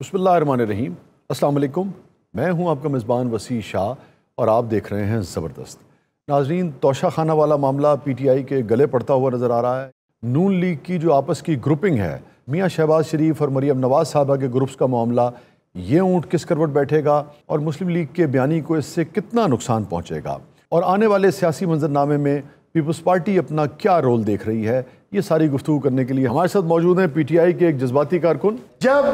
बसमीम अल्लाम मैं हूँ आपका मेज़बान वसी शाह और आप देख रहे हैं ज़बरदस्त। नाजरीन तोशा खाना वाला मामला पी टी आई के गले पड़ता हुआ नज़र आ रहा है। नून लीग की जो आपस की ग्रुपिंग है, मियाँ शहबाज शरीफ और मरीम नवाज़ साहबा के ग्रुप्स का मामला, ये ऊँट किस करवट बैठेगा और मुस्लिम लीग के बयानी को इससे कितना नुकसान पहुँचेगा? और आने वाले सियासी मंजरनामे में पीपल्स पार्टी अपना क्या रोल देख रही है? ये सारी गुफ्तु करने के लिए। हमारे साथ मौजूद हैं पीटीआई के एक जज्बाती कारकुन। जब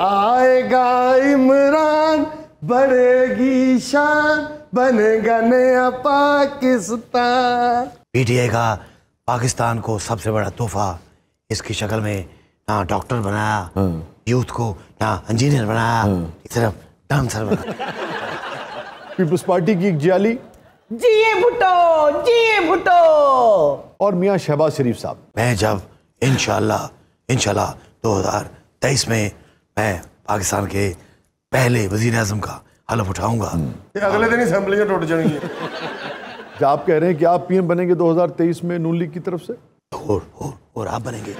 आएगा इमरान बढ़ेगी शान बनेगा नया पाकिस्तान। पीटीआई का पाकिस्तान को सबसे बड़ा तोहफा इसकी शक्ल में ना डॉक्टर बनाया यूथ को ना इंजीनियर बनाया सिर्फ़ डांसर बनाया। पीपल्स पार्टी की एक जियाली। जिए भुट्टो जिए भुट्टो। और मियाँ शहबाज शरीफ साहब। मैं जब इनशाला इनशाला 2023 में मैं पाकिस्तान के पहले वज़ीर आज़म का हलफ उठाऊँगा। अगले दिन ही असम्बलियाँ टूट जाएँगी। क्या आप कह रहे हैं कि आप पीएम बनेंगे 2023 में नून लीग की तरफ़ से? और और और आप बनेंगे।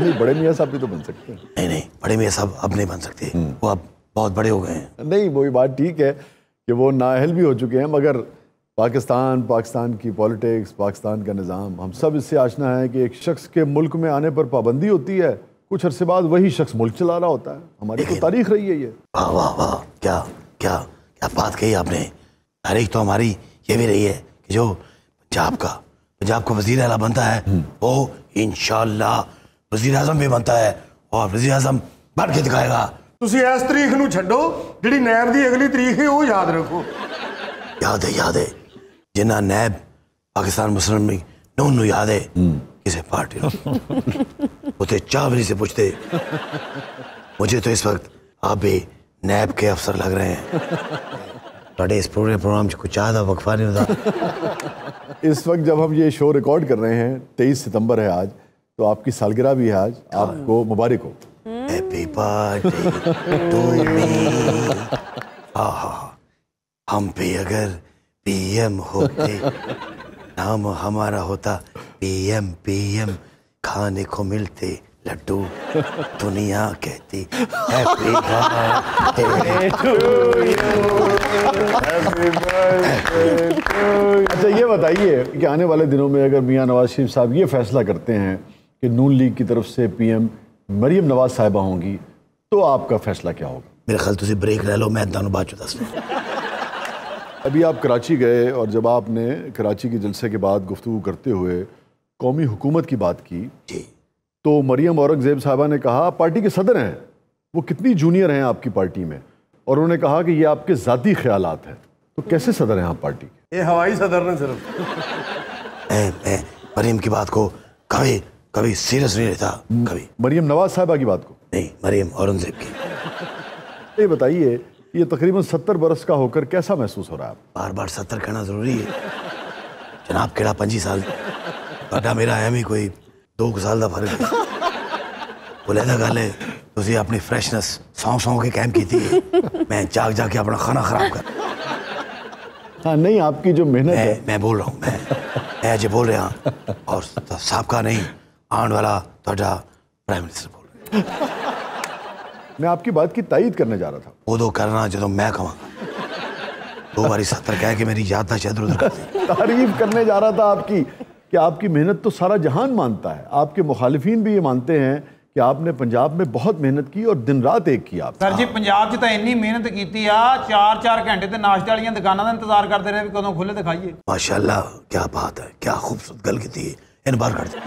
नहीं बड़े मियाँ साहब भी तो बन सकते हैं। नहीं नहीं बड़े में साहब अब नहीं बन सकते। वो अब बहुत बड़े हो गए हैं। नहीं वही बात ठीक है कि वो नाअहल भी हो चुके हैं मगर पाकिस्तान पाकिस्तान की पॉलिटिक्स पाकिस्तान का निज़ाम हम सब इससे आशना है कि एक शख्स के मुल्क में आने पर पाबंदी होती है कुछ अरसे बाद वही शख्स मुल्क चला रहा होता है हमारी तो तारीख रही है ये वाह वाह वाह क्या क्या क्या बात कही आपने तारीख तो हमारी ये भी रही है कि जो पंजाब का पंजाब का वजीर अला बनता है वो इंशाल्लाह वजीर आजम भी बनता है और वजीर आजम बन के दिखाएगा ਤੁਸੀਂ ਇਸ ਤਰੀਕ ਨੂੰ ਛੱਡੋ ਜਿਹੜੀ ਨੈਬ ਦੀ ਅਗਲੀ ਤਰੀਕ ਹੈ ਉਹ ਯਾਦ ਰੱਖੋ याद है याद है जिन्ना नैब पाकिस्तान मुस्लिम लीग नून नू याद है किसे पार्टी नू उते चावली से पूछते मुझे तो इस वक्त आप भी नैब के अफसर लग रहे हैं ਤੁਹਾਡੇ ਇਸ पूरे प्रोग्राम ਚ कुछ ज़्यादा वक्फा नहीं होता इस वक्त जब हम ये शो रिकॉर्ड कर रहे हैं तेईस सितंबर है आज तो आपकी सालगिरह भी है आज आपको मुबारक हो हैप्पी बर्थडे टू मी आहा हम भी अगर पीएम होते नाम हमारा होता पीएम पीएम खाने को मिलते लड्डू दुनिया कहती हैप्पी बर्थडे अच्छा ये बताइए कि आने वाले दिनों में अगर मियाँ नवाज़ शरीफ साहब ये फैसला करते हैं कि नून लीग की तरफ़ से पीएम मरीम नवाज़ साहिबा होंगी तो आपका फैसला क्या होगा? मेरे ख्याल तुझे ब्रेक ले लो मैं दोनों बात चुता अभी आप कराची गए और जब आपने कराची के जलसे के बाद गुफ्तु करते हुए कौमी हुकूमत की बात की जी। तो मरियम औरंगज़ेब साहबा ने कहा आप पार्टी के सदर हैं वो कितनी जूनियर हैं आपकी पार्टी में? और उन्होंने कहा कि ये आपके ज़ाती ख्याल हैं। तो कैसे सदर हैं आप पार्टी के? ये हवाई सदर ने सिर्फ़। मैं मैं मरीम की बात को कभी कभी सीरियस नहीं लेता कभी। मरियम नवाज़ साहबा की बात को? नहीं मरीम औरंगज़ेब की। ये बताइए ये तकरीबन सत्तर बरस का होकर कैसा महसूस हो रहा है आपको? बार बार सत्तर कहना जरूरी है जनाब केड़ा पंजी साल ਤੁਹਾਡਾ ਮੇਰਾ ਐਵੇਂ ਹੀ ਕੋਈ 2 ਸਾਲ ਦਾ ਫਰਕ ਹੈ ਬੁਲੇਦਾ ਗੱਲ ਹੈ ਤੁਸੀਂ ਆਪਣੀ ਫਰੈਸ਼ਨੈਸ ਸੌਂ ਸੌਂ ਕੇ ਕਾਇਮ ਕੀਤੀ ਹੈ मैं जाग जाग के अपना खाना खराब कर हाँ नहीं आपकी जो मेहनत मैं है मैं बोल रहा हूँ मैं मैं अजय बोल रहा और साहब का नहीं आने वाला ਤੁਹਾਡਾ प्राइम मिनिस्टर बोल रहे मैं आपकी बात की तायद करने जा रहा था ਉਦੋਂ ਕਰਨਾ ਜਦੋਂ ਮੈਂ ਕਵਾਂਗਾ दो बारी सत्तर कह के मेरी याद ना शायद उधर कर दे तारीफ करने जा रहा था आपकी कि आपकी मेहनत तो सारा जहान मानता है आपके मुखालिफिन भी ये मानते हैं कि आपने पंजाब में बहुत मेहनत की और दिन रात एक किया आप ਸਰ ਜੀ ਪੰਜਾਬ 'ਚ ਤਾਂ ਇੰਨੀ ਮਿਹਨਤ ਕੀਤੀ ਆ 4-4 ਘੰਟੇ ਤੇ ਨਾਸ਼ਤੇ ਵਾਲੀਆਂ ਦੁਕਾਨਾਂ ਦਾ ਇੰਤਜ਼ਾਰ ਕਰਦੇ ਰਹੇ ਵੀ ਕਦੋਂ ਖੁੱਲੇ ਦਿਖਾਈਏ माशाल्लाह क्या बात है क्या खूबसूरत गल की थी इन बार कर दे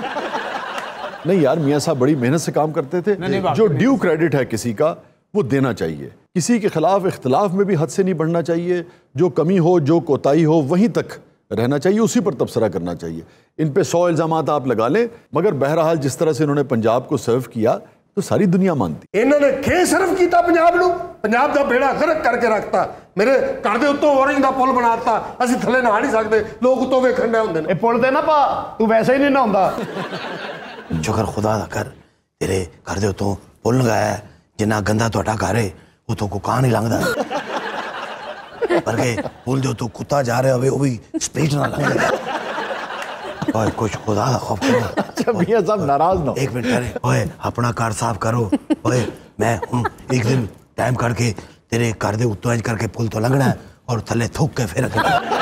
नहीं यार मियाँ साहब बड़ी मेहनत से काम करते थे नहीं, नहीं, जो वाकई ड्यू क्रेडिट है किसी का वो देना चाहिए किसी के खिलाफ इख्तलाफ में भी हद से नहीं बढ़ना चाहिए जो कमी हो जो कोताही हो वहीं तक रहना चाहिए उसी पर तबसरा करना चाहिए इन पे सौ इल्ज़ाम आप लगा लें मगर बहरहाल जिस तरह से इन्होंने पंजाब को सर्व किया तो सारी दुनिया मानती ਇਹਨਾਂ ਨੇ ਖੇ ਸਰਫ ਕੀਤਾ ਪੰਜਾਬ ਨੂੰ ਪੰਜਾਬ ਦਾ ਬੇੜਾ ਗਰਕ ਕਰਕੇ ਰੱਖਤਾ ਮੇਰੇ ਘਰ ਦੇ ਉੱਤੋਂ ਔਰੰਜ ਦਾ ਪੁਲ ਬਣਾਤਾ ਅਸੀਂ ਥੱਲੇ ਨਹਾ ਨਹੀਂ ਸਕਦੇ ਲੋਕ ਉੱਤੋਂ ਵੇਖਣ ਦੇ ਹੁੰਦੇ ਨੇ ਇਹ ਪੁੱਲ ਤੇ ਨਾ ਪਾ ਤੂੰ ਵੈਸੇ ਹੀ ਨਹੀਂ ਨਹਾਉਂਦਾ शुक्र खुदा दा कर तेरे घर दे उतों पुल लगाया है जिन्ना गंदा ਤੁਹਾਡਾ ਘਰ ਹੈ ਉਤੋਂ ਕੋ ਕਾਂ ਨਹੀਂ ਲੰਘਦਾ ਪਰ ਕੇ ਪੁਲ ਦੇ ਉਤੋਂ ਕੁੱਤਾ ਜਾ ਰਿਹਾ ਹੋਵੇ ਉਹ ਵੀ ਸਪੀਡ ਨਾਲ ਲੰਘਦਾ ਓਏ ਕੁਛ खुदा ਦਾ खौफ करो अच्छा मियाँ साहब नाराज ना हो एक मिनट करे ओए अपना कार साफ करो ओए मैं हूं एक दिन टाइम करके तेरे घर दे उत्तों इंज करके पुल तो लंघना है और थल्ले थूक के फिर अगे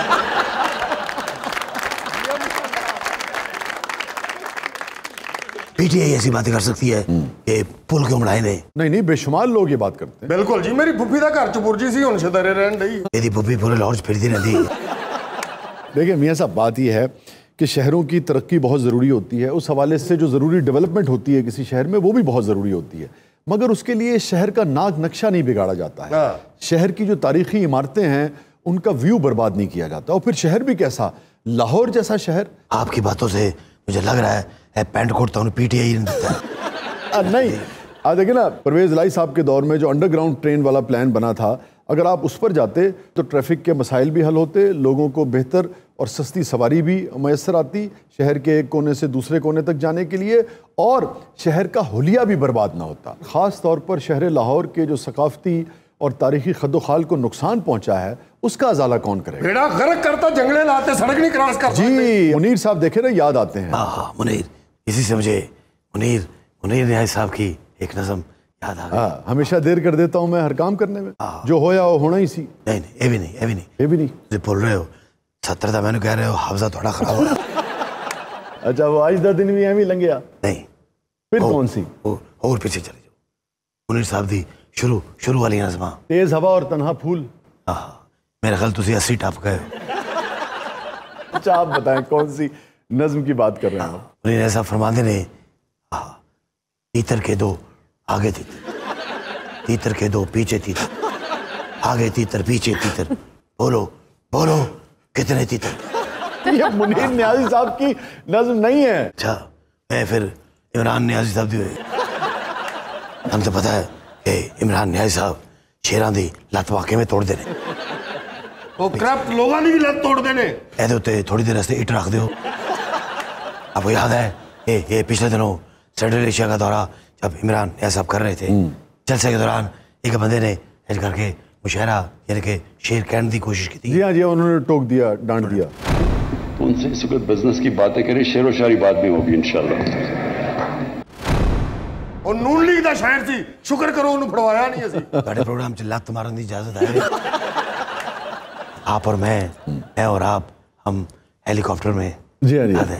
पीटीआई ऐसी बातें कर सकती है हम्म। कि पुल क्यों बढ़ाए नहीं? नहीं नहीं बेशुमार लोग ये बात करते हैं। बिल्कुल जी मेरी फुफी का घर चपुरजी सी हुन छदरे रहन दी मेरी फुफी पूरे लाहौर फिरती रहती है देखिए मियाँ साहब बात यह है कि शहरों की तरक्की बहुत ज़रूरी होती है। उस हवाले से जो ज़रूरी डेवलपमेंट होती है किसी शहर में वो भी बहुत ज़रूरी होती है। मगर उसके लिए शहर का नाक नक्शा नहीं बिगाड़ा जाता है। हाँ। शहर की जो तारीखी इमारतें हैं उनका व्यू बर्बाद नहीं किया जाता। और फिर शहर भी कैसा? लाहौर जैसा शहर? आपकी बातों से मुझे लग रहा है पैंट कोट तो उन्हें पीटीआई ने देता नहीं। आज देखिए ना, परवेज लाई साहब के दौर में जो अंडरग्राउंड ट्रेन वाला प्लान बना था, अगर आप उस पर जाते तो ट्रैफ़िक के मसाइल भी हल होते, लोगों को बेहतर और सस्ती सवारी भी मैसर आती, शहर के एक कोने से दूसरे कोने तक जाने के लिए, और शहर का होलिया भी बर्बाद ना होता। ख़ास तौर पर शहर लाहौर के जो सकाफती और तारीखी खदोखाल को नुकसान पहुँचा है उसका अजाला कौन करे बेड़ा गर्क करता जंगले लाते सड़क नहीं क्रॉस करता। जी मुनीर साहब देखे ना याद आते हैं। हाँ हाँ मुनीर इसी से मुझे मुनीर मुनीर न्याय साहब की एक नज़म याद आ गई। हाँ, हमेशा देर कर देता हूँ मैं हर काम करने में। हाँ। जो होया वो होना ही सी। नहीं नहीं ये भी नहीं ये भी नहीं। ये भी नहीं। जो बोल रहे हो सत्तर था मैंने कह रहे हो हाफजा थोड़ा खराब हो। अच्छा वो आज दस दिन भी एम ही नहीं। फिर कौन सी? और पीछे चले जाओ। मुनीर साहब दी शुरू शुरू वाली नजमा। तेज हवा और तनहा फूल। आह मेरा ख्याल तुम अस्सी टप गए। अच्छा आप बताएँ कौन सी नज्म की बात कर रहे हैं हाँ, ऐसा फरमा दे ने तीतर के दो आगे तीतर। तीतर के दो पीछे तीतर। आगे तीतर पीछे तीतर। बोलो बोलो कितने तीतर? ये मुनीर न्याजी साहब की नज्म नहीं है। अच्छा मैं फिर इमरान न्याजी साहब दी हुई हम तो पता है इमरान न्याजी साहब शेरां ਦੀ ਲੱਤ ਵਾਕੇ ਵਿੱਚ ਤੋੜਦੇ ਨੇ ਉਹ ਕਰਪਟ ਲੋਕਾਂ ਦੀ ਵੀ ਲੱਤ ਤੋੜਦੇ ਨੇ ਇਹਦੇ ਉੱਤੇ ਥੋੜੀ ਦੇਰ ਵਾਸਤੇ ਇੱਟ ਰੱਖ ਦਿਓ आपको याद है ये ये पिछले दिनों सेंट्रल एशिया का दौरा जब इमरान न्याज साहब कर रहे थे जलसे के दौरान एक बंदे ने ऐसे करके मुशहरा यानी कि शेर कहने की कोशिश की थी जी हाँ जी हाँ, उन्होंने टोक दिया डांट दिया तो उनसे इस वक्त बिजनेस की बातें करें शेर व शायरी बात भी होगी इंशाल्लाह ਉਹ ਨੂਨ ਲੀਗ ਦਾ ਸ਼ਹਿਰ ਸੀ ਸ਼ੁਕਰ ਕਰੋ ਉਹਨੂੰ ਫੜਵਾਇਆ ਨਹੀਂ ਅਸੀਂ बड़े प्रोग्राम च लत मारने की इजाजत है आप और मैं मैं और आप हम हेलीकॉप्टर में जी हाँ जी याद है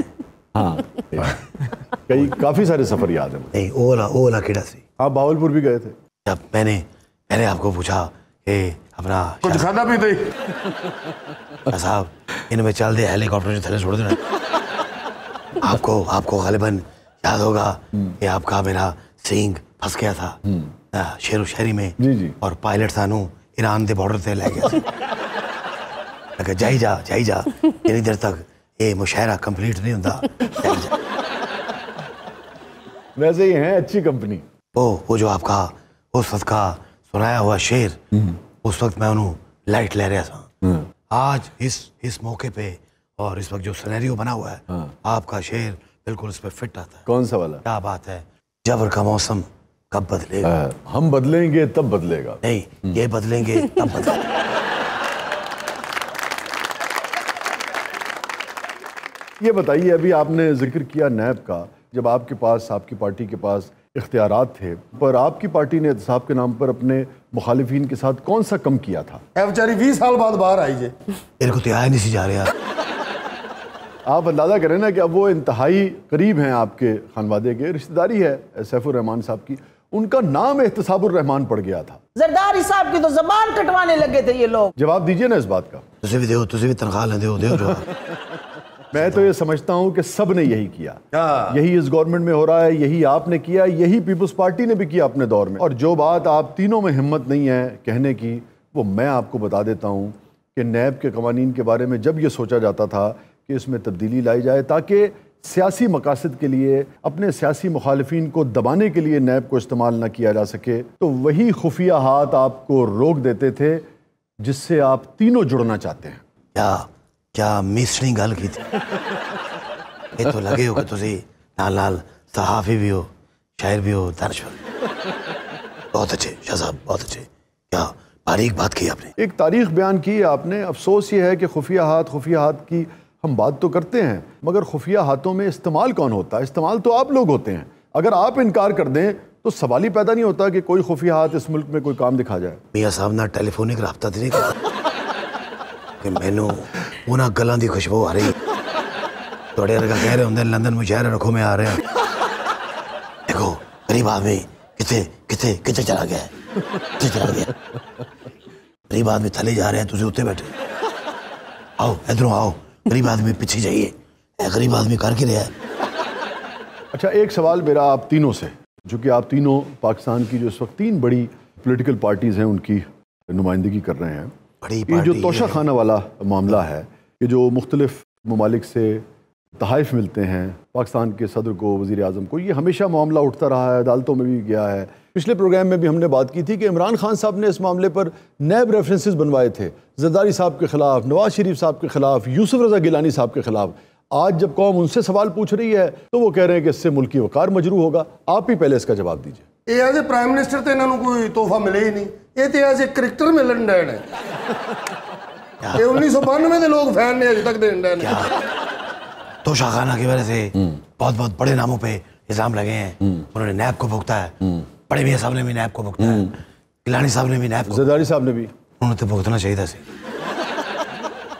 हाँ कई काफी सारे सफर याद है मुझे नहीं ओ वाला ओ वाला किड़ा सी आप बावलपुर भी गए थे जब मैंने मैंने आपको पूछा कि अपना ਕੁਝ ਖਾਦਾ ਵੀ ਤੇ शाह साहब इनमें चल दे हेलीकॉप्टर से थले छोड़ देना आपको आपको गालिबन याद होगा कि आपका मेरा सिंग फंस गया था। आ, शेर शहरी में जी, जी। और पायलट सानू ईरान के बॉर्डर से ले गया। मैं जाई जा जाई जा इतनी देर तक ये मुशायरा कंप्लीट नहीं होता वैसे ही हैं अच्छी कंपनी वो वो जो आपका उस वक्त का सुनाया हुआ शेर उस वक्त मैं उन्होंने लाइट ले रहा था। आज इस इस मौके पे और इस वक्त जो सिनेरियो बना हुआ है आपका शेर बिल्कुल उस पर फिट आता है। कौन सा वाला? क्या बात है। जबर का मौसम कब बदलेगा? आ, हम बदलेंगे तब बदलेगा। नहीं ये बदलेंगे तब बदलेगा। ये बताइए अभी आपने ज़िक्र किया नैब का जब आपके पास आपकी पार्टी के पास इख्तियार थे पर आपकी पार्टी ने एहतसाब के नाम पर अपने मुखालिफिन के साथ कौन सा कम किया था? बीस साल बाद बाहर आई जे। मेरे को तो आया नहीं सी जा रहा आप अंदाज़ा करें ना कि अब वो इंतहाई करीब हैं आपके खानवादे के रिश्तेदारी है सैफुररहमान साहब की। उनका नाम एहतसाबुररहमान पड़ गया था। जरदारी साहब की तो जबान कटवाने लगे थे ये लोग। जवाब दीजिए ना इस बात का। तुझे भी दो तुझे भी तनख्वाह लें दो दो मैं तो ये समझता हूँ कि सबने यही किया? यही इस गवर्नमेंट में हो रहा है यही आपने किया यही पीपल्स पार्टी ने भी किया अपने दौर में। और जो बात आप तीनों में हिम्मत नहीं है कहने की वो मैं आपको बता देता हूँ कि नैब के कवानीन के बारे में जब ये सोचा जाता था कि इसमें तब्दीली लाई जाए ताकि सियासी मकासद के लिए अपने सियासी मुखालफन को दबाने के लिए नैब को इस्तेमाल ना किया जा सके। तो वही खुफिया हाथ आपको रोक देते थे जिससे आप तीनों जुड़ना चाहते हैं। क्या क्या मिसनी गल की थी? ये तो लगे हो कि तुसी नाल नाल सहाफी भी हो शायर भी हो दानश्वर बहुत अच्छे शाह साहब बहुत अच्छे। क्या बारीक बात की आपने। एक तारीख बयान की आपने। अफसोस ये है कि खुफिया हाथ खुफिया हाथ की हम बात तो करते हैं मगर खुफिया हाथों में इस्तेमाल कौन होता है इस्तेमाल तो आप लोग होते हैं अगर आप इनकार कर दें तो सवाल ही पैदा नहीं होता कि कोई खुफिया हाथ इस मुल्क में कोई काम दिखा जाए ਮੀਆਂ ਸਾਹਿਬ ਨਾਲ ਟੈਲੀਫੋਨਿਕ ਰਾਬਤਾ ਤੇ ਨਹੀਂ ਕੀਤਾ ਕਿ ਮੈਨੂੰ ਉਹਨਾਂ ਗੱਲਾਂ ਦੀ ਖੁਸ਼ਬੂ ਆ ਰਹੀ ਤੁਹਾਡੇ ਵਰਗਾ ਕਹਿ ਰਹੇ ਹੁੰਦੇ ਲੰਡਨ ਮੁਸ਼ਹਿਰ ਰੱਖੋ ਮੈਂ ਆ ਰਿਹਾ ਦੇਖੋ ਗਰੀਬ ਆਦਮੀ ਕਿੱਥੇ ਕਿੱਥੇ ਕਿੱਥੇ ਚਲਾ ਗਿਆ ਕਿੱਥੇ ਚਲਾ ਗਿਆ ਗਰੀਬ ਆਦਮੀ ਥੱਲੇ ਜਾ ਰਿਹਾ ਤੁਸੀਂ ਉੱਤੇ ਬੈਠੇ ਆਓ ਇਧਰੋਂ ਆਓ गरीब आदमी पीछे जाइए। गरीब आदमी कर के रहा है। अच्छा एक सवाल मेरा आप तीनों से जो कि आप तीनों पाकिस्तान की जो इस वक्त तीन बड़ी पॉलिटिकल पार्टीज़ हैं उनकी नुमाइंदगी कर रहे हैं। बड़ी ये जो तोशा खाना वाला मामला है कि जो मुख्तलिफ़ ममालिक से तहाइफ मिलते हैं पाकिस्तान के सदर को वज़ी अजम को ये हमेशा मामला उठता रहा है अदालतों में भी गया है। पिछले प्रोग्राम में भी हमने बात की थी कि इमरान खान साहब ने इस मामले पर नैब रेफरेंसेस बनवाए थे जरदारी साहब के ख़िलाफ़ नवाज़ शरीफ साहब के ख़िलाफ़ यूसुफ रजा गिलानी साहब के ख़िलाफ़। आज जब कौम उनसे सवाल पूछ रही है तो वो कह रहे हैं कि इससे मुल्की वकार मजरू होगा। आप ही पहले इसका जवाब दीजिए। ये एज ए प्राइम मिनिस्टर तो इन्होंने कोई तोहफा मिले ही नहीं। ये तो एज ए क्रिकेटर मिलन लंडन है। उन्नीस सौ बानवे के लोग फ़ैन ने अभी तक दे इंडिया तो शाहखाना की वजह से हम्म। बहुत बहुत बड़े नामों पर इल्ज़ाम लगे हैं। हम्म। उन्होंने नैब को भुगता है। हम्म। बड़े मियाँ साहब ने भी नैब को भुगता है गिलानी साहब ने भी नैब को जरदारी साहब ने भी उन्होंने तो भुगतना चाहिए ਸੀ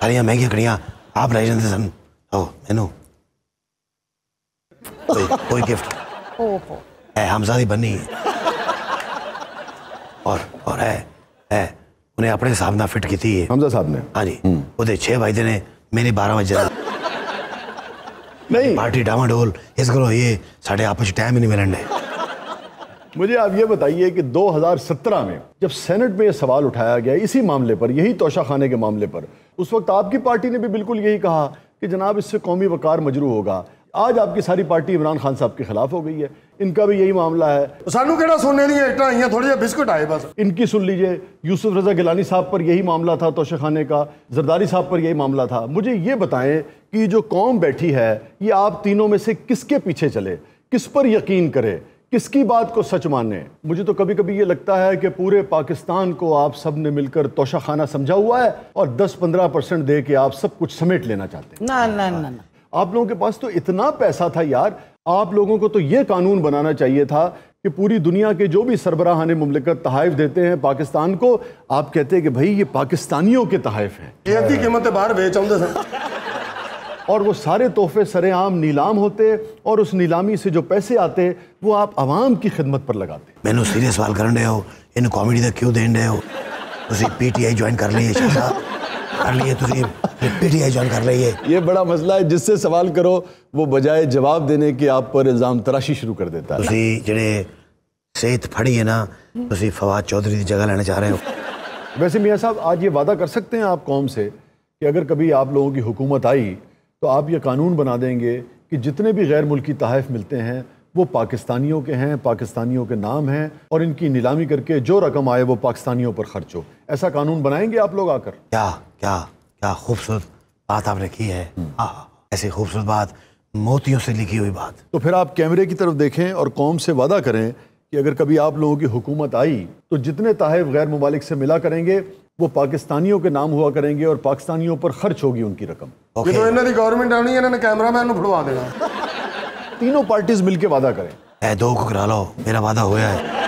ਸਾਰੀਆਂ ਮਹਿੰਗੀਆਂ ਕੜੀਆਂ ਆਪ ਲੈ ਜਾਂਦੇ ਸਨ ਓ ਮੈਨੂੰ ਕੋਈ ਕੋਈ ਗਿਫਟ ओहो है हमजा दी बनी है और और है है उन्हें अपने हिसाब ਨਾਲ ਫਿੱਟ ਕੀਤੀ ਹੈ हमजा साहब ने ਹਾਂਜੀ ਉਹਦੇ 6 ਵਜੇ ਨੇ ਮੇਰੇ 12 ਵਜੇ नहीं ਪਾਰਟੀ ਡਾਵਾਡੋਲ ਇਸ ਕੋਲ ਹੋਈ ਹੈ ਸਾਡੇ ਆਪਸ ਚ ਟਾਈਮ ਹੀ ਨਹੀਂ ਮਿਲਣ ਦੇ मुझे आप ये बताइए कि 2017 में जब सेनेट में यह सवाल उठाया गया इसी मामले पर यही तोशा खाने के मामले पर उस वक्त आपकी पार्टी ने भी बिल्कुल यही कहा कि जनाब इससे कौमी वकार मजरू होगा। आज आपकी सारी पार्टी इमरान खान साहब के खिलाफ हो गई है। इनका भी यही मामला है। तो सानू कहना सुनने नहीं इटा आई थोड़ी बिस्कुट आए बस। इनकी सुन लीजिए। यूसुफ रजा गिलानी साहब पर यही मामला था तोशा खाने का। जरदारी साहब पर यही मामला था। मुझे ये बताएँ कि जो कौम बैठी है ये आप तीनों में से किसके पीछे चले? किस पर यकीन करे? किसकी बात को सच माने? मुझे तो कभी कभी ये लगता है कि पूरे पाकिस्तान को आप सबने मिलकर तोशा खाना समझा हुआ है और 10-15 परसेंट दे के आप सब कुछ समेट लेना चाहते हैं। ना ना ना ना। आप लोगों के पास तो इतना पैसा था यार। आप लोगों को तो ये कानून बनाना चाहिए था कि पूरी दुनिया के जो भी सरबराहान मुमलिकत तहफ़ देते हैं पाकिस्तान को आप कहते हैं कि भाई ये पाकिस्तानियों के तहफ़ हैं। बाहर और वो सारे तोहफे सरेआम नीलाम होते और उस नीलामी से जो पैसे आते वो आप आवाम की खिदमत पर लगाते ਮੈਨੂੰ ਸੀਰੀਅਸ ਸਵਾਲ ਕਰਨ ਦੇ ਹੋ ਇਹਨੂੰ ਕਾਮੇਡੀ ਦਾ ਕਿਉਂ ਦੇਣ ਦੇ ਹੋ ਤੁਸੀਂ ਪੀਟੀਆਈ ਜੁਆਇਨ ਕਰ ਲਈ ਹੈ ਸ਼ਾਹ ਕਰ ਲਈ ਹੈ ਤੁਸੀਂ ਪੀਟੀਆਈ ਜੁਆਇਨ ਕਰ ਲਈ ਹੈ ये बड़ा मसला है जिससे सवाल करो वो बजाय जवाब देने के आप पर इल्ज़ाम तराशी शुरू कर देता है ਤੁਸੀਂ ਜਿਹੜੇ ਸਿਹਤ ਫੜੀ ਹੈ ਨਾ ਤੁਸੀਂ ਫਵਾਦ ਚੌਧਰੀ ਦੀ ਜਗ੍ਹਾ ਲੈਣਾ ਚਾਹ ਰਹੇ ਹੋ वैसे मियाँ साहब आज ये वादा कर सकते हैं आप कौम से कि अगर कभी आप लोगों की हुकूमत आई तो आप ये कानून बना देंगे कि जितने भी गैर मुल्की तहाइफ मिलते हैं वो पाकिस्तानियों के हैं पाकिस्तानियों के नाम हैं और इनकी नीलामी करके जो रकम आए वो पाकिस्तानियों पर खर्च हो। ऐसा कानून बनाएँगे आप लोग आकर? क्या क्या क्या खूबसूरत बात आपने की है। ऐसी खूबसूरत बात मोतियों से लिखी हुई बात। तो फिर आप कैमरे की तरफ़ देखें और कौम से वादा करें कि अगर कभी आप लोगों की हुकूमत आई तो जितने तहाइफ गैर ममालिक से मिला करेंगे वो पाकिस्तानियों के नाम हुआ करेंगे और पाकिस्तानियों पर खर्च होगी उनकी रकम ओके ਜਦੋਂ ਇਹਨਾਂ ਦੀ ਗਵਰਨਮੈਂਟ ਆਉਣੀ ਇਹਨਾਂ ਨੇ ਕੈਮਰਾਮੈਨ ਨੂੰ ਫੜਵਾ ਦੇਣਾ तीनों पार्टीज मिलकर वादा करें ए दो को करा लो मेरा वादा होया है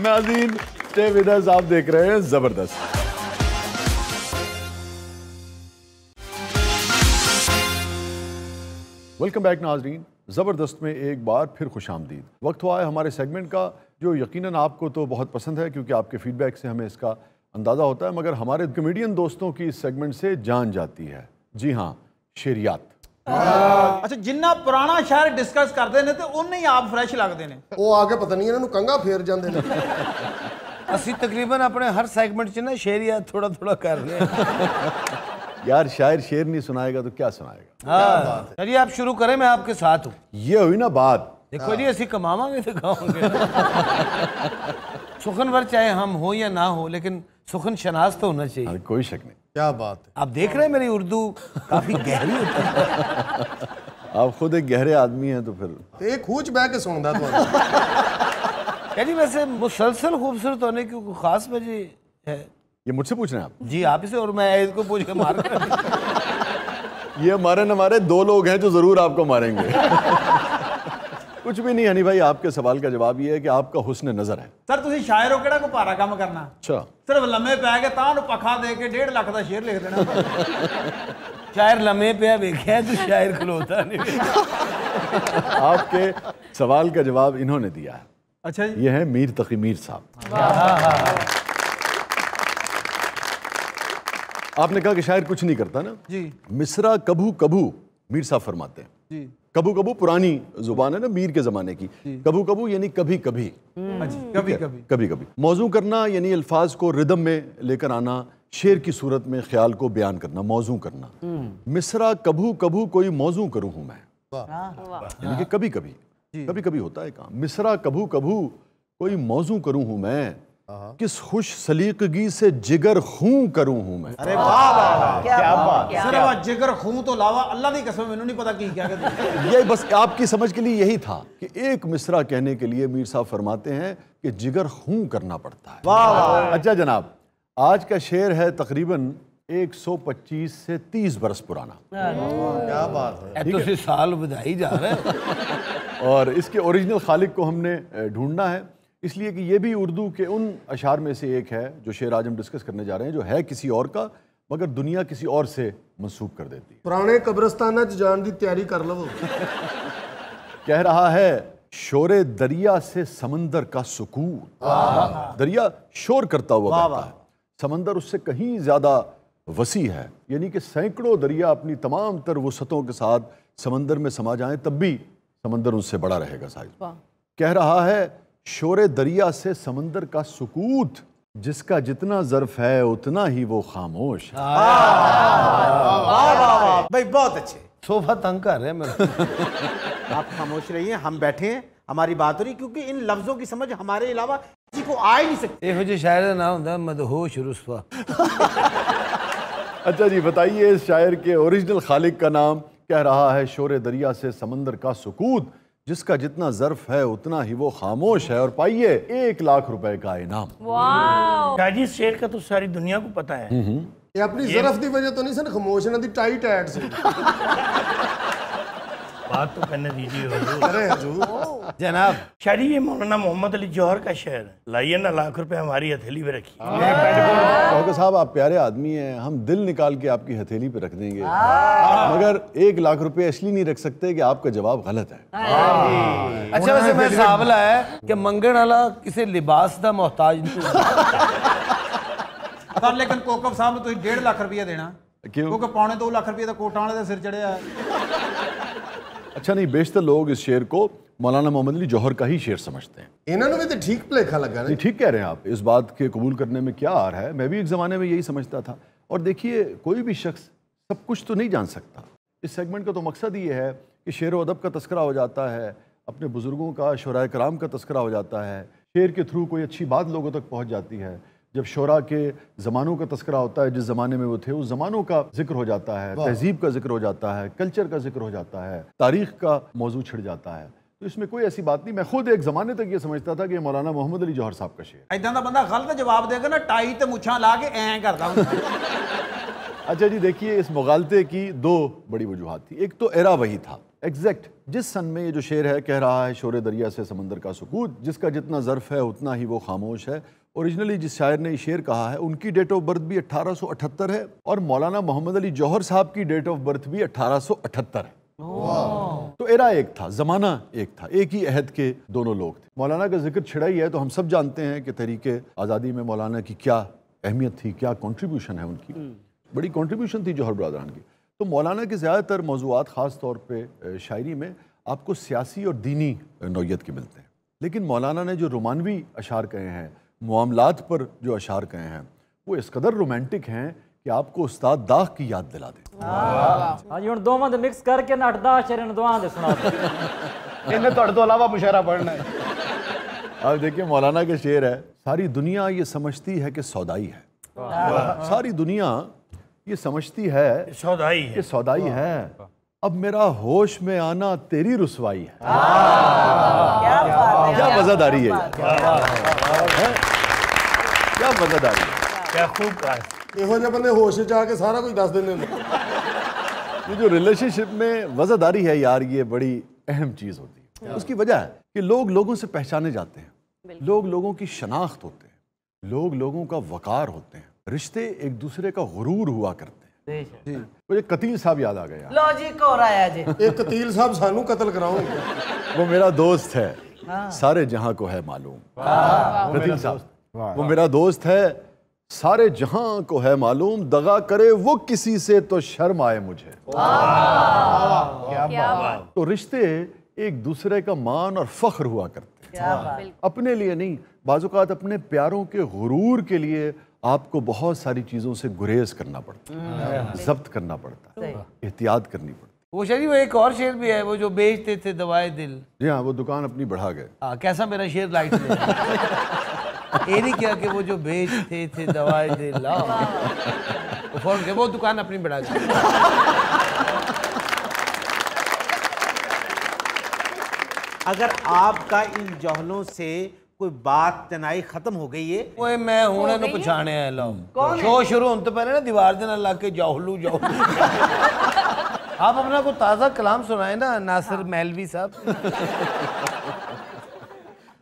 नाजीन स्टे विद अस, आप देख रहे हैं जबरदस्त वेलकम बैक नाजरीन ज़बरदस्त में एक बार फिर खुश आमदीद वक्त हुआ है हमारे सेगमेंट का जो यकीनन आपको तो बहुत पसंद है क्योंकि आपके फीडबैक से हमें इसका अंदाज़ा होता है मगर हमारे कमेडियन दोस्तों की इस सेगमेंट से जान जाती है जी हाँ शेरियात ਅੱਛਾ ਜਿੰਨਾ ਪੁਰਾਣਾ ਸ਼ਹਿਰ ਡਿਸਕਸ ਕਰਦੇ ਨੇ ਤੇ ਉਹਨੇ ਹੀ ਆਪ ਫਰੈਸ਼ ਲੱਗਦੇ ਨੇ ਉਹ ਆ ਕੇ ਪਤਾ ਨਹੀਂ ਇਹਨਾਂ ਨੂੰ ਕੰਗਾ ਫੇਰ ਜਾਂਦੇ ਨੇ ਅਸੀਂ ਤਕਰੀਬਨ ਆਪਣੇ ਹਰ ਸੈਗਮੈਂਟ 'ਚ ਨਾ ਸ਼ੇਰੀਆ ਥੋੜਾ ਥੋੜਾ ਕਰ ਰਹੇ ਹਾਂ यार शायर शेर नहीं सुनाएगा तो क्या सुनाएगा? हाँ। चलिए आप शुरू करें मैं आपके साथ हूँ। ये हुई ना बात। देखो जी ऐसी कमावांगे तो गाओगे सुखनवर चाहे हम हो या ना हो लेकिन सुखन शनाज तो होना चाहिए। हाँ, कोई शक नहीं। क्या बात है। आप देख रहे हैं मेरी उर्दू काफ़ी गहरी होती है। आप खुद एक गहरे आदमी हैं तो फिर तो एक खूच बह के सुनदा तो यानी वैसे मुसलसल खूबसूरत होने की खास वजह है? ये मुझसे पूछ रहे हैं आप जी आप इसे और मैं इसको पूछ के मार कर ये मारे न मारे दो लोग हैं जो जरूर आपको मारेंगे कुछ भी नहीं हनी भाई आपके सवाल का जवाब ये है कि आपका हुस्न नजर है ਸਰ ਤੁਸੀਂ ਸ਼ਾਇਰ ਹੋ ਕਿਹੜਾ ਕੋ ਭਾਰਾ ਕੰਮ ਕਰਨਾ अच्छा ਸਿਰਫ ਲੰਮੇ ਪੈ ਕੇ ਤਾਂ ਨੂੰ ਪੱਖਾ ਦੇ ਕੇ 1.5 ਲੱਖ ਦਾ ਸ਼ੇਰ ਲਿਖ ਦੇਣਾ शायर लम्हे पे वेख्या तो शायर खलोता नहीं आपके सवाल का जवाब इन्होंने दिया है ਅੱਛਾ ਜੀ ये है मीर तकी मीर साहब आपने कहा कि शायर कुछ नहीं करता ना? जी। मिसरा कभू कभू मीर साहब फरमाते हैं। जी। कभू कभू पुरानी ज़ुबान है ना मीर के जमाने की। कभू कभू यानी कभी कभी। अच्छा कभी कभी। कभी कभी। मौजू करना यानी अल्फाज को रिदम में लेकर आना शेर की सूरत में ख्याल को बयान करना मौजू करना। मिसरा कभू कभू कोई मौजू करूँ हूँ मैं? यानी कि कभी कभी। कभी कभी होता है काम। मिसरा कभू कभू कोई मौजू करूँ हूँ मैं? Uh-huh. किस खुश सलीकगी से जिगर खून करूँ हूँ मैं? अरे वाह वाह क्या बात सिर्फ़ जिगर खून तो लावा अल्लाह की कसम मैंने नहीं पता की क्या कहते यही बस आपकी समझ के लिए यही था कि एक मिसरा कहने के लिए मीर साहब फरमाते हैं कि जिगर खून करना पड़ता है। वाह वाह अच्छा जनाब आज का शेर है तकरीबन 125 से 30 बरस पुराना। क्या बात है। तो साल बधाई जा रहा है। और इसके ओरिजिनल खालिक को हमने ढूंढना है। इसलिए कि ये भी उर्दू के उन अशार में से एक है जो शेर आज हम डिस्कस करने जा रहे हैं जो है किसी और का मगर दुनिया किसी और से मनसूब कर देती पुराने कब्रस्तान जान की तैयारी कर लो कह रहा है शोरे दरिया से समंदर का सुकून। दरिया शोर करता हुआ बहता है। समंदर उससे कहीं ज़्यादा वसी है। यानी कि सैकड़ों दरिया अपनी तमाम तर वसतों के साथ समंदर में समा जाएँ तब भी समंदर उनसे बड़ा रहेगा साइज़ कह रहा है शोर दरिया से समंदर का सुकूत जिसका जितना जर्फ है उतना ही वो खामोश भाई बहुत अच्छे। शोभा तंग कर रहे आप खामोश रहिए हम बैठे हैं हमारी बात हो रही क्योंकि इन लफ्जों की समझ हमारे अलावा किसी को आ ही नहीं सकती। एक मुझे शायर का नाम होता मदहोश रुस्वा। अच्छा जी बताइए इस शायर के ओरिजिनल खालिक का नाम कह रहा है शोर दरिया से समंदर का सुकूत। जिसका जितना जर्फ है उतना ही वो खामोश है। और पाइए एक लाख रुपए का इनाम। शाहजी शेर का तो सारी दुनिया को पता है। ये अपनी जरफ की वजह तो नहीं सर खामोश ना टाइट एड्स। बात तो करने दीजिए अरे हजूर। जनाब शाहजी ये मौलाना मोहम्मद अली जौहर का शेर है लाइए ना लाख रुपए हमारी हथेली पे रखिए डॉक्टर साहब आप प्यारे आदमी हैं हम दिल निकाल के आपकी हथेली पे रख देंगे मगर एक लाख रुपए इसलिए नहीं रख सकते कि आपका जवाब गलत है अच्छा वैसे मैं हिसाब लाया कि मंगण वाला किसी लिबास का मोहताज नहीं ਪਰ ਲੇਕਿਨ ਕੋਕਬ ਸਾਹਿਬ ਨੂੰ ਤੁਸੀਂ 1.5 ਲੱਖ ਰੁਪਏ ਦੇਣਾ क्यों ਕਿਉਂਕਿ ਪੌਣੇ 2 ਲੱਖ ਰੁਪਏ ਦਾ ਕੋਟਾਂ ਵਾਲੇ ਦੇ ਸਿਰ ਚੜਿਆ ਹੈ अच्छा नहीं बेशतर लोग इस शेर को मौलाना मोहम्मद अली जौहर का ही शेर समझते हैं। इन्होंने भी तो ठीक लेखा लगा नहीं ठीक कह रहे हैं आप इस बात के कबूल करने में क्या आ रहा है? मैं भी एक ज़माने में यही समझता था। और देखिए कोई भी शख्स सब कुछ तो नहीं जान सकता। इस सेगमेंट का तो मकसद ये है कि शेर व अदब का तस्करा हो जाता है अपने बुज़ुर्गों का शरा कराम का तस्करा हो जाता है। शेर के थ्रू कोई अच्छी बात लोगों तक पहुँच जाती है। जब शोरा के ज़मानों का तस्करा होता है जिस ज़माने में वो थे उस ज़मानों का ज़िक्र हो जाता है तहजीब का ज़िक्र हो जाता है कल्चर का ज़िक्र हो जाता है तारीख का मौजू छिड़ जाता है। तो इसमें कोई ऐसी बात नहीं। मैं खुद एक जमाने तक ये समझता था कि मौलाना मोहम्मद अली जौहर साहब का शेर इदा का बंदा गलत जवाब देगा ना टाई तो मुछा ला के ए करता अच्छा जी देखिए इस मुगालते की दो बड़ी वजूहत थी। एक तो एरा वही था। एग्जैक्ट जिस सन में ये जो शेर है कह रहा है शोर दरिया से समंदर का सकूत जिसका जितना ज़र्फ है उतना ही वो खामोश है। ओरिजिनली जिस शायर ने ये शेर कहा है उनकी डेट ऑफ़ बर्थ भी 1878 है और मौलाना मोहम्मद अली जौहर साहब की डेट ऑफ़ बर्थ भी 1878 है। तो एरा एक था जमाना एक था एक ही अहद के दोनों लोग थे। मौलाना का ज़िक्र छिड़ा ही है तो हम सब जानते हैं कि तरीके आज़ादी में मौलाना की क्या अहमियत थी क्या कंट्रीब्यूशन है उनकी। बड़ी कंट्रीब्यूशन थी जौहर बरदरान की। तो मौलाना के ज़्यादातर मौजूद ख़ास तौर पर शायरी में आपको सियासी और दीनी नौीयत के मिलते हैं। लेकिन मौलाना ने जो रोमानवी अशार कहे हैं मामलात पर जो अशार कहे हैं वो इस कदर रोमांटिक हैं कि आपको उस्ताद दाग की याद दिला दें ਹਾਂਜੀ ਹੁਣ ਦੋਵਾਂ ਦੇ ਮਿਕਸ ਕਰਕੇ ਨਾ 8 ਸ਼ੇਰਾਂ ਨੂੰ ਦੋਵਾਂ ਦੇ ਸੁਣਾ ਦਿਓ इन्हें थोड़े तो अलावा मुशायरा पढ़ना है अब देखिए मौलाना के शेर है सारी दुनिया ये समझती है कि सौदाई है सारी दुनिया ये समझती है सौदाई कि है सौदाई है अब मेरा होश में आना तेरी रुसवाई है क्या बात है क्या मजादारी है यार हैं? क्या मजादारी है क्या खूब कहा है। ਇਹੋ ਜਿਹੇ ਬੰਦੇ ਹੋਸ਼ ਚ ਆ ਕੇ ਸਾਰਾ ਕੁਝ ਦੱਸ ਦਿੰਦੇ ਨੇ ये जो रिलेशनशिप में वज़ादारी है यार ये बड़ी अहम चीज़ होती है उसकी वजह है कि लोग लोगों से पहचाने जाते हैं लोग लोगों की शनाख्त होते हैं लोग लोगों का वकार होते हैं रिश्ते एक दूसरे का गुरूर हुआ करते हैं जी मुझे कतील साहब याद आ गया लो जी को आया जी ਇਹ ਕਤੀਲ ਸਾਹਿਬ ਸਾਨੂੰ ਕਤਲ ਕਰਾਉਂਗੇ वो मेरा दोस्त है सारे जहां को है मालूम कतील साहब वो मेरा दोस्त है सारे जहाँ को है मालूम दगा करे वो किसी से तो शर्म आए मुझे। तो रिश्ते एक दूसरे का मान और फख्र हुआ करते हैं। अपने लिए नहीं बाजुकात अपने प्यारों के गुरूर के लिए आपको बहुत सारी चीज़ों से गुरेज करना पड़ता है। जब्त करना पड़ता है। एहतियात करनी पड़ती वो शरी वो एक और शेर भी है वो जो बेचते थे दवाए दिल। जी हाँ वो दुकान अपनी बढ़ा गए। हाँ कैसा मेरा शेर लाइट में ये नहीं किया कि वो जो बेच थे दवाई दे लाओ तो फ़ोन के वो दुकान अपनी बढ़ा दी। अगर आपका इन जहलों से कोई बात तनाई खत्म हो गई है? ओए मैं हूँ ने पछाने आ लो। शो शुरू होने तो पहले ना दीवार दे ना के जौहलू जौहलू। आप अपना को ताज़ा कलाम सुनाए ना नासिर हाँ। मेलवी साहब।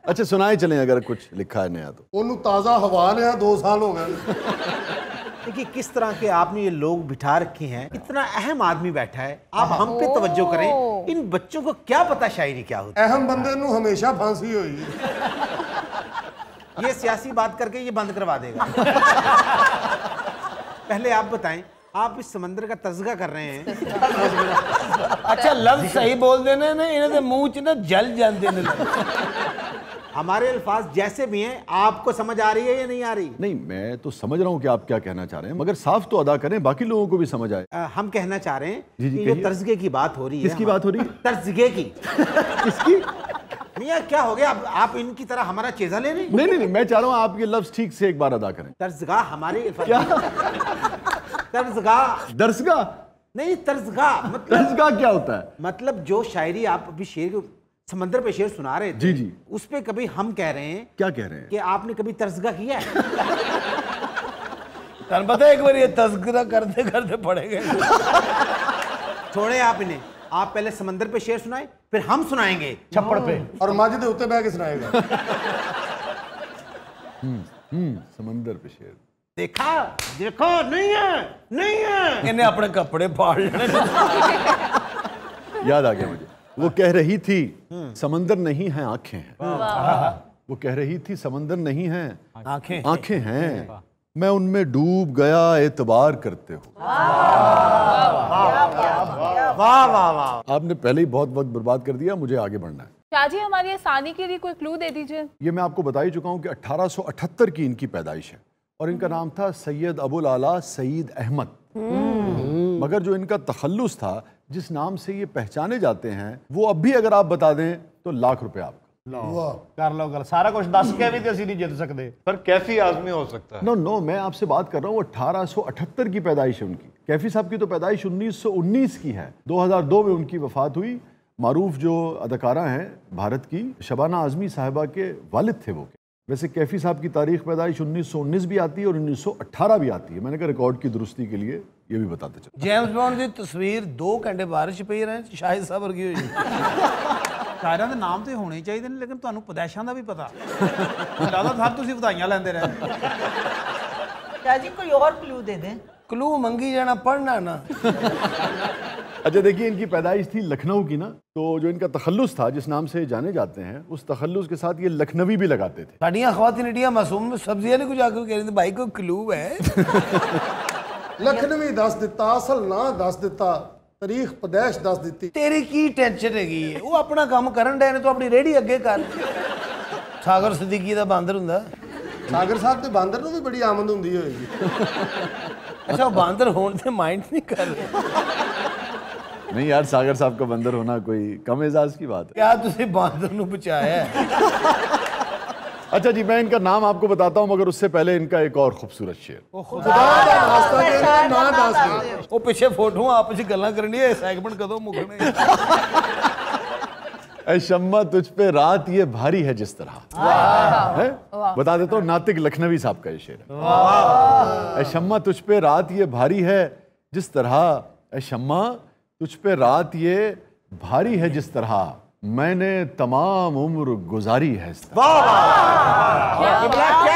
अच्छा सुनाए चलें अगर कुछ लिखा है नया तो ਉਹਨੂੰ ਤਾਜ਼ਾ ਹਵਾ ਲਿਆ 2 ਸਾਲ ਹੋ ਗਏ देखिए किस तरह के आपने ये लोग बिठा रखे हैं इतना अहम आदमी बैठा है आप हम पे तवज्जो करें इन बच्चों को क्या पता शायरी क्या होती ਅਹਿਮ ਬੰਦੇ ਨੂੰ ਹਮੇਸ਼ਾ ਫਾਂਸੀ ਹੋਈ ਹੈ है ये सियासी बात करके ये बंद करवा देगा पहले आप बताएं आप इस समंदर का तजगा कर रहे हैं अच्छा लफ्ज सही बोल देने ने इन्हें ते मुंह च ना जल जाते ने हमारे अल्फाज जैसे भी हैं आपको समझ आ रही है या नहीं आ रही? नहीं मैं तो समझ रहा हूँ कि आप क्या कहना चाह रहे हैं मगर साफ़ तो अदा करें बाकी लोगों को भी समझ आए। अ, हम कहना चाह रहे हैं जी, जी, कि ये तर्जगे की बात हो रही है किसकी बात हो रही है? तर्जगे की। किसकी? मियाँ क्या हो गया? आप, आप इनकी तरह हमारा चेजा ले रहे नहीं नहीं नहीं मैं चाह रहा हूँ आप ये लफ्ज ठीक से एक बार अदा करें। तर्जगा हमारे क्या? तर्जगा। दर्सगा नहीं तर्जगा मतलब दर्सगा क्या होता है? मतलब जो शायरी आप अभी शेर समंदर पे शेर सुना रहे थे। जी जी। उस पर कभी हम कह रहे हैं क्या कह रहे हैं? कि आपने कभी तस्करा किया है? तन पता एक बार ये तस्करा करते करते पड़े गए। छोड़े आप इन्हें। आप पहले समंदर पे शेर सुनाए फिर हम सुनाएँगे छप्पड़ पे। हाँ। और माजिद उतर बह के सुनाएगा। हम्म, हम्म, समंदर पे शेर। देखा? देखो नहीं है नहीं है। इन्हें अपने कपड़े फाड़ याद आ गया मुझे। वो कह रही थी समंदर नहीं है आँखें हैं। वो कह रही थी समंदर नहीं है आँखें आँखें हैं। मैं उनमें डूब गया एतबार करते हो। वाह। वाह वाह आपने पहले ही बहुत वक्त बर्बाद कर दिया मुझे आगे बढ़ना है। शाह जी हमारी आसानी के लिए कोई क्लू दे दीजिए। ये मैं आपको बता ही चुका हूँ कि 1878 की इनकी पैदाइश है और इनका नाम था सैयद अबुल आला सईद अहमद। मगर जो इनका तखल्लुस था जिस नाम से ये पहचाने जाते हैं वो अब भी अगर आप बता दें तो लाख रुपए आपका ਕਰ ਲਓ ਗੱਲ ਸਾਰਾ ਕੁਝ ਦੱਸ ਕੇ ਵੀ ਤੇ ਅਸੀਂ ਨਹੀਂ ਜਿੱਤ ਸਕਦੇ पर कैफी आदमी हो सकता है नो नो मैं आपसे बात कर रहा हूँ 1878 की पैदाइश है उनकी कैफी साहब की तो पैदाइश 1919 की है 2002 में उनकी वफात हुई मारूफ जो अदाकारा हैं भारत की शबाना आजमी साहिबा के वालिद थे वो वैसे कैफी साहब की तारीख पैदाइश 1919 भी आती है और 1918 भी आती है मैंने कहा रिकॉर्ड की दुरुस्ती के लिए ये भी बताते चलो जेम्स बॉन्ड की तस्वीर दो घंटे बारिश पई रहे शाहिद साहब वर्गी हुई ਸਾਰਿਆਂ ਦੇ ਨਾਮ ਤੇ ਹੋਣੇ ਚਾਹੀਦੇ ਨੇ ਲੇਕਿਨ ਤੁਹਾਨੂੰ ਪਦੈਸ਼ਾਂ ਦਾ ਵੀ ਪਤਾ ਲੱਗਦਾ ਸਭ ਤੁਸੀਂ ਵਧਾਈਆਂ ਲੈਂਦੇ ਰਹੇ शाह जी कोई और क्लू दे दें क्लू मंगी जाना पढ़ना ना अच्छा देखिए इनकी पैदाइश थी लखनऊ की ना तो जो इनका तखल्लुस था जिस नाम से जाने जाते हैं उस तखल्लुस के साथ ये लखनवी भी लगाते थे साड़ियाँ खातिन इंडिया मासूम सब्जियां नहीं कुछ आके कह रही थी भाई कोई क्लू है ਲਖਨਵੀ ਦੱਸ ਦਿੱਤਾ ਅਸਲ ਨਾਂ ਦੱਸ ਦਿੱਤਾ ਤਾਰੀਖ ਪਦੈਸ਼ ਦੱਸ ਦਿੱਤੀ ਤੇਰੀ ਕੀ ਟੈਨਸ਼ਨ ਹੈਗੀ ਹੈ ਉਹ ਆਪਣਾ ਕੰਮ ਕਰਨ ਡਏ ਨੇ ਤੂੰ ਆਪਣੀ ਰੇੜੀ ਅੱਗੇ ਕਰ ਸਾਗਰ ਸਦੀਕੀ ਦਾ ਬਾਂਦਰ ਹੁੰਦਾ ਸਾਗਰ ਸਾਹਿਬ ਤੇ ਬਾਂਦਰ ਨੂੰ ਵੀ ਬੜੀ ਆਮਦ ਹੁੰਦੀ ਹੋਏਗੀ ਅੱਛਾ ਉਹ ਬਾਂਦਰ ਹੋਣ ਤੇ ਮਾਈਂਡ ਨਹੀਂ ਕਰ ਰਹੇ नहीं यार सागर साहब का बंदर होना कोई कम एजाज की बात है ਕਿਆ ਤੁਸੀਂ ਬਾਂਦਰ ਨੂੰ ਬਚਾਇਆ ਹੈ अच्छा जी मैं इनका नाम आपको बताता हूँ मगर उससे पहले इनका एक और खूबसूरत शेर ਵਾਸਤਾ ਦੇ ਦੇ ਨਾਂ ਦੱਸ ਦੇ ਉਹ ਪਿੱਛੇ ਫੋਟੋਆਂ ਆਪਸ ਵਿੱਚ ਗੱਲਾਂ ਕਰਨੀਆਂ ਇਹ ਸੈਗਮੈਂਟ ਕਦੋਂ ਮੁੱਕਣੇ ऐ शम्मा तुझ पे रात ये भारी है जिस तरह है बता देता हूँ नातिक लखनवी साहब का ये शेर है ऐ शम्मा तुझ पे रात ये भारी है जिस तरह ऐ शम्मा तुझ पे रात ये भारी है जिस तरह मैंने तमाम उम्र गुजारी है इस तरह। वाह वाह वाह क्या कहने